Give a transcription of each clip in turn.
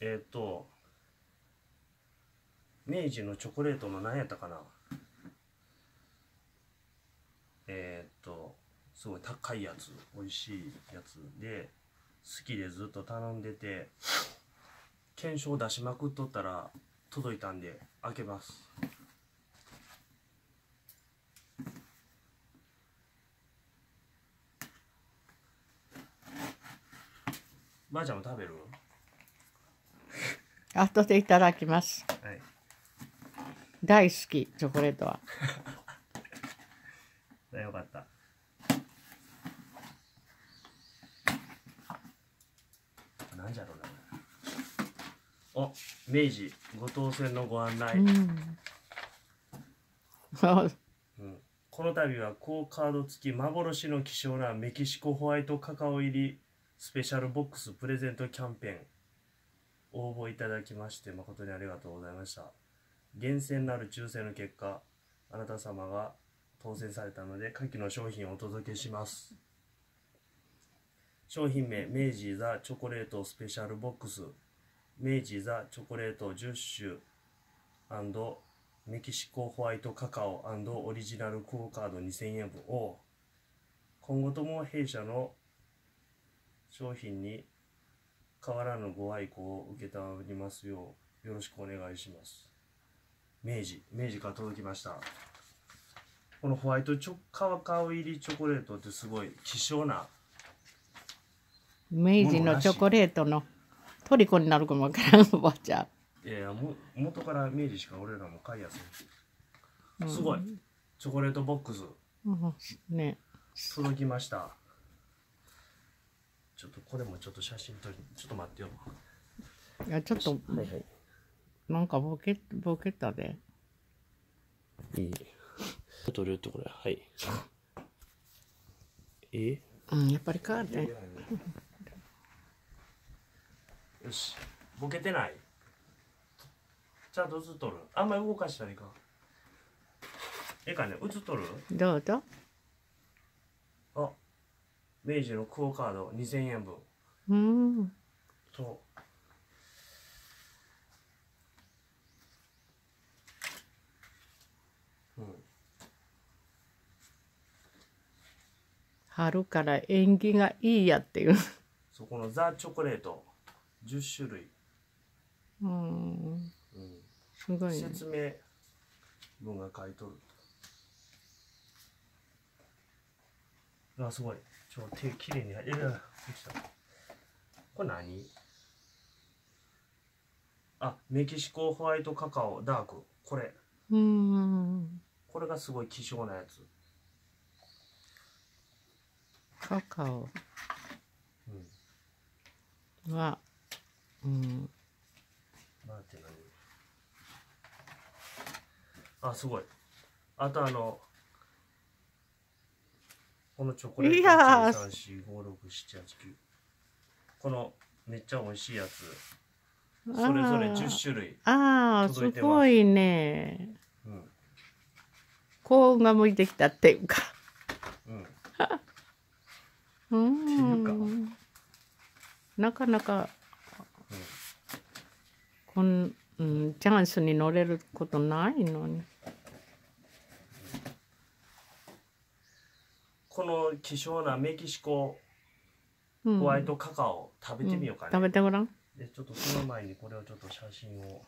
えっ、と明治のチョコレートの何やったかな？えっ、とすごい高いやつ美味しいやつで好きでずっと頼んでて検証出しまくっとったら届いたんで開けます。ばあちゃんも食べる？後でいただきます。はい。大好き、チョコレートは。よかった。なんじゃろうな。お明治五島線のご案内、うん。うん。この度は高カード付き幻の希少なメキシコホワイトカカオ入りスペシャルボックスプレゼントキャンペーン応募いただきまして誠にありがとうございました。厳選なる抽選の結果あなた様が当選されたので下記の商品をお届けします。商品名明治ザ・チョコレートスペシャルボックス。明治ザ・チョコレート10種。メキシコホワイトカカオオリジナルクオカード2000円分を今後とも弊社の商品に変わらぬご愛顧を受けたりますようよろしくお願いします。明治明治から届きました。このホワイトチョカカオ入りチョコレートってすごい希少な明治のチョコレートの虜になるかもわからん、おばあ。ちゃいやいやも元から明治しか俺らも買いやすいん。すごい。チョコレートボックス。うん。ね。届きましたちょっとこれもちょっと写真撮りちょっと待ってよ。いや、ちょっと、はいはい。なんかボケ、ボケたで。いい。撮るってこれはい。え？うん、やっぱりカーテン。よしボケてない。ちゃんと映っとる。あんまり動かしたらいいかええかね映っとる？どうぞ。あ明治のクオカード2000円分うん。そううん春から縁起がいいやっていう。そこのザ・チョコレート10種類、うん。うんすごいね。説明文が書いとるあすごいちょ手きれいに入れる落ちた。これ何？あメキシコホワイトカカオダーク。これ。うん。これがすごい希少なやつ。カカオ。うん。は、うん。あすごい。あとあのこのチョコレートいやー。123456789このめっちゃ美味しいやつ。それぞれ10種類、ああ、す。ごいね。うん。幸運が向いてきたっていうか。うん、うん。なかなか、こん、うん、チャンスに乗れることないのに。この希少なメキシコうん、ホワイトカカオ食べてみようかね、食べてごらん。でちょっとその前にこれをちょっと写真を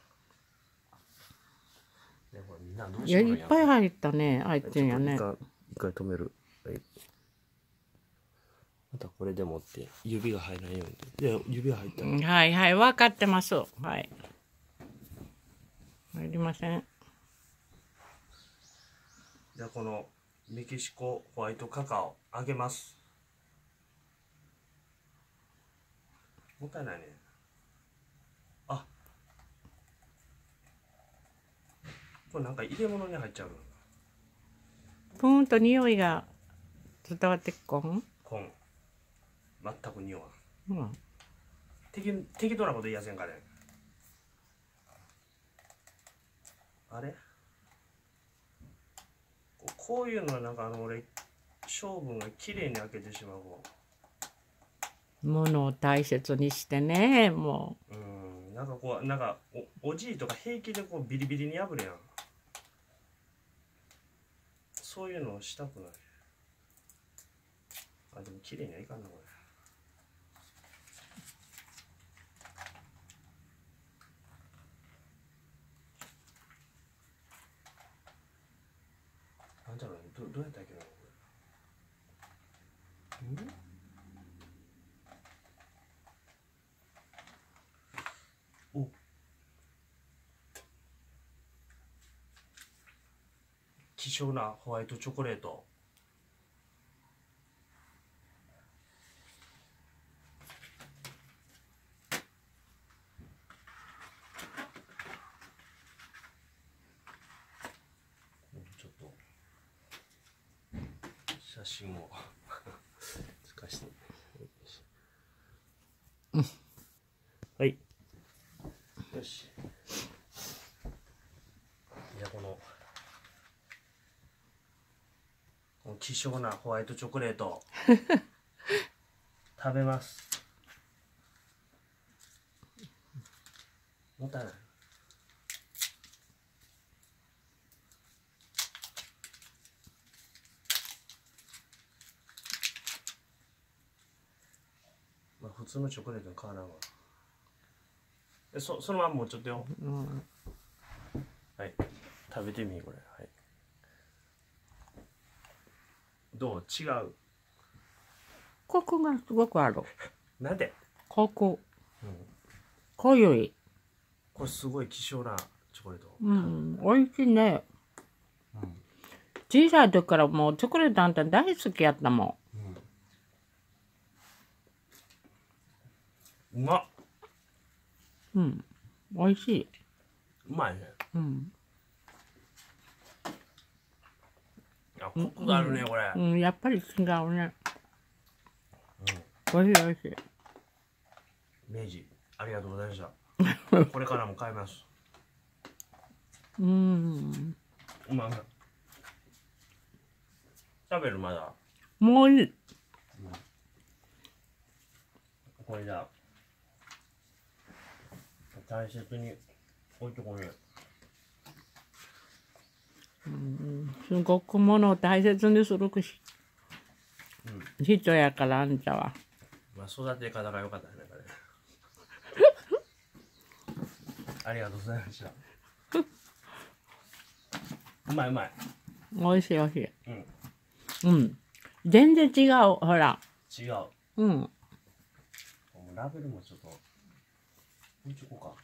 ねこれみんなどういや、しよういっぱい入ったね、あいつやね一回止める。はい。またこれでもって指が入らないように。いや、指が入ったら。はいはい、分かってます。はい。入りません。じゃあこのメキシコホワイトカカオあげます。もったいないね。あ。これなんか入れ物に入っちゃうの？ぷーんと匂いが伝わってっこん？コン。全く匂わん。うん。適適当なこと言いやせんかねあれ？ここういうのはなんかあの俺性分が綺麗に開けてしまうわ。ものを大切にしてね、もう。ん。なんかこうなんかおおじいとか平気でこうビリビリに破るやん。そういうのをしたくない。あでも綺麗にはいかんなこれなんだろうどどうやったっけなこれん？お。希少なホワイトチョコレートうんちょっと写真を使してはい。よし。じゃあこのこの希少なホワイトチョコレート。食べます。もったいないまあ普通のチョコレートに変わらんわ。えそそのままもうちょっとよ。うん。はい。食べてみこれ。はい。どう？違う。コクがすごくある。なんで、コク。うん、濃い。これすごい希少なチョコレート。うん。美味しいね。うん。小さい時からもうチョコレートあんた大好きやったもうまっ。んうん。美味しい。うまいね。うん、あコクがあるねこれ、うん、やっぱり違うね。美味しい美味しい。明治ありがとうございました。これからも買います。うん。うまい。食べるまだ。もういい。これじゃあ大切に置いとこうね。すごくものを大切にするし、人やからあんたは。まあ育て方が良かったねこれ ありがとうございました。うまいうまい。美味しい美味しい。うん。うん。全然違うほら。違う。うん。ラベルもちょっと置いとこうか。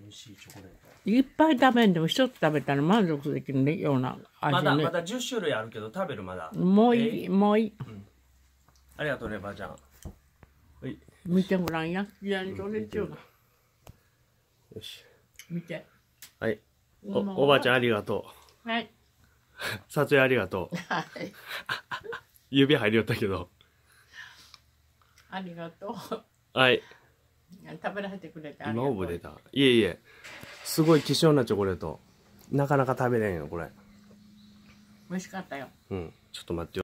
美味しいチョコレート。いっぱい食べんでも一つ食べたら満足できるような味ね。まだまだ10種類あるけど食べるまだ。もういい、えもういい。ありがとうねばあちゃん。はい。見てごらん。ややんとねちゅう。がよし。見て。はいおおばあちゃんありがとう。はい。撮影ありがとう。はい。指入りよったけど。ありがとう。はい。食べられてくれてあり今がとう。覚えてた。いえいえ。すごい希少なチョコレート。なかなか食べれんよこれ。美味しかったよ。うん。ちょっと待ってよ